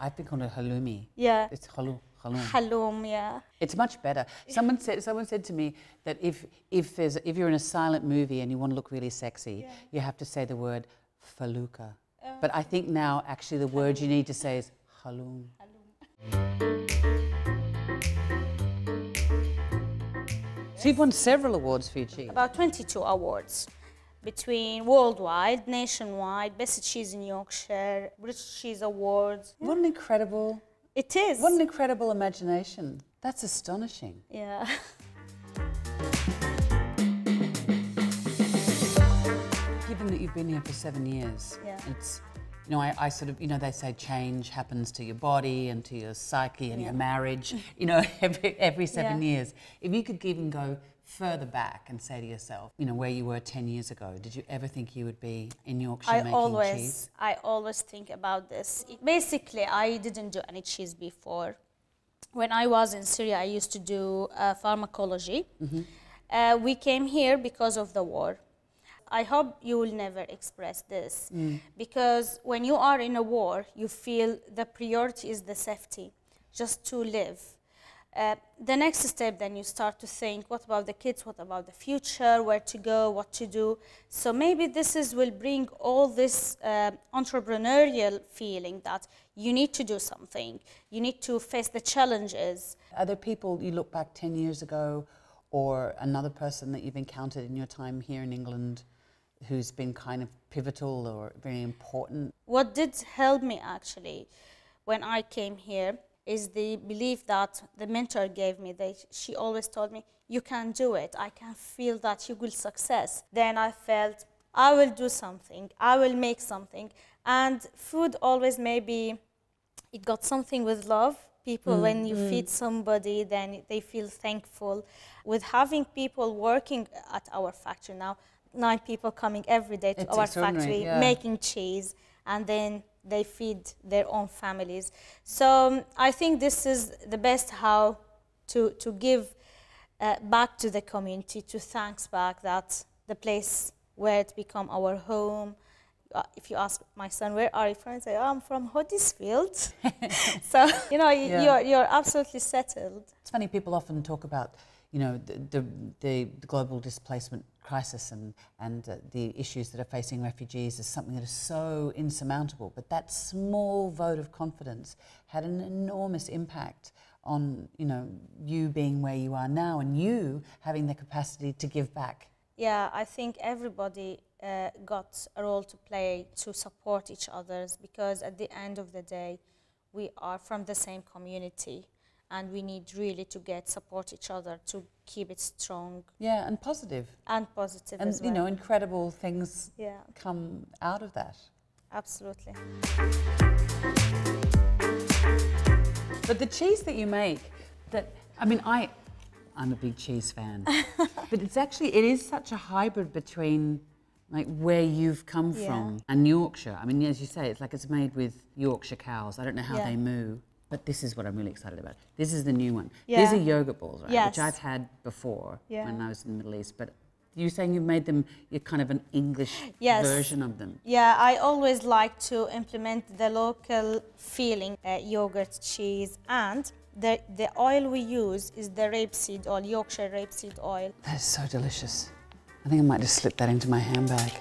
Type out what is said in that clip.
I've been called a halloumi. Yeah. It's halloum. halloum. Halloum, yeah. It's much better. Someone said someone said to me that if if there's if you're in a silent movie and you want to look really sexy, you have to say the word faluka. Oh. But I think now actually the word you need to say is halloum. So you've won several awards for your. About 22 awards between worldwide, nationwide, best cheese in Yorkshire, British Cheese Awards. What an incredible It is. what an incredible imagination. That's astonishing. yeah. Given that you've been here for seven years, Yeah. it's you know, I, I sort of, you know, they say change happens to your body and to your psyche and your marriage, you know, every, every seven Yeah. years. If you could even go further back and say to yourself, you know, where you were 10 years ago, did you ever think you would be in Yorkshire I making always, cheese? I always think about this. Basically, I didn't do any cheese before. When I was in Syria, I used to do uh, pharmacology. Mm-hmm. Uh, we came here because of the war. I hope you will never express this Mm. because when you are in a war, you feel the priority is the safety, just to live. Uh, the next step, then you start to think, what about the kids? What about the future? Where to go? What to do? So maybe this is will bring all this uh, entrepreneurial feeling that you need to do something. You need to face the challenges. Are there people you look back 10 years ago or another person that you've encountered in your time here in England who's been kind of pivotal or very important? What did help me actually when I came here is the belief that the mentor gave me. That she always told me, "You can do it. I can feel that you will success." Then I felt I will do something. I will make something. And food always maybe it got something with love. People, mm, when you mm. feed somebody, then they feel thankful. With having people working at our factory now, nine people coming every day to It's our factory, yeah. making cheese, and then they feed their own families. So um, I think this is the best how to, to give uh, back to the community, to thanks back that the place where it become our home. Uh, if you ask my son, where are you from? I say, oh, I'm from Huddersfield. so, you know, Yeah. you're, you're absolutely settled. It's funny, people often talk about, you know, the, the, the global displacement crisis and, and uh, the issues that are facing refugees is something that is so insurmountable. But that small vote of confidence had an enormous impact on, you know, you being where you are now and you having the capacity to give back. Yeah, I think everybody uh, got a role to play to support each others because at the end of the day, we are from the same community and we need really to get support each other to keep it strong Yeah, and positive. and positive And, as well. you know, incredible things yeah, come out of that. absolutely. But the cheese that you make, that I mean, I, I'm a big cheese fan, but it's actually it is such a hybrid between like where you've come Yeah. from and Yorkshire. I mean, as you say, it's like it's made with Yorkshire cows. I don't know how Yeah. they moo, but this is what I'm really excited about. This is the new one. Yeah. These are yogurt balls, right? Which I've had before Yeah. when I was in the Middle East, but. You're saying you've made them, you're kind of an English Yes. version of them. Yeah, I always like to implement the local feeling, uh, yogurt, cheese, and the, the oil we use is the rapeseed oil, Yorkshire rapeseed oil. That is so delicious. I think I might just slip that into my handbag.